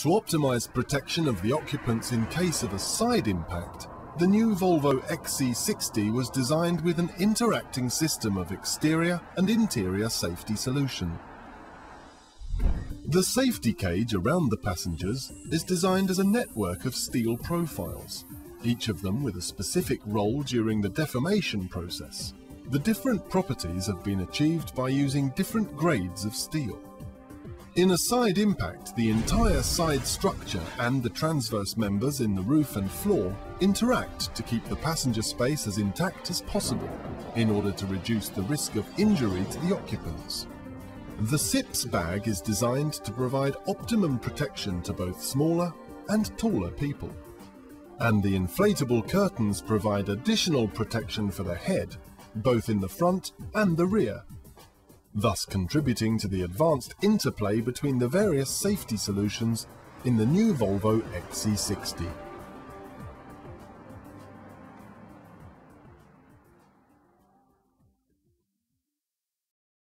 To optimize protection of the occupants in case of a side impact, the new Volvo XC60 was designed with an interacting system of exterior and interior safety solution. The safety cage around the passengers is designed as a network of steel profiles, each of them with a specific role during the deformation process. The different properties have been achieved by using different grades of steel. In a side impact, the entire side structure and the transverse members in the roof and floor interact to keep the passenger space as intact as possible in order to reduce the risk of injury to the occupants. The SIPS bag is designed to provide optimum protection to both smaller and taller people. And the inflatable curtains provide additional protection for the head, both in the front and the rear thus contributing to the advanced interplay between the various safety solutions in the new Volvo XC60.